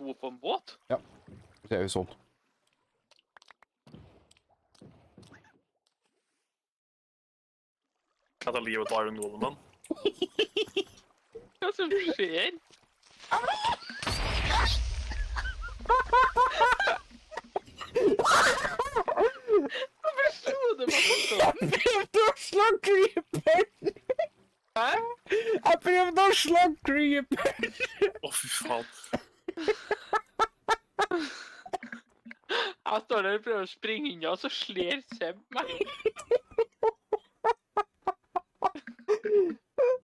to på en båt? Det er jo sånn. Jeg tar livet av Iron Goleman. Hva som skjer? Hvorfor slo du meg på sånn? prøvde å slå creeperen! Hæ? Jeg prøvde å slå creeperen! Å, fy faen. Jeg står der og prøver å springe unna, og så sler Seb meg.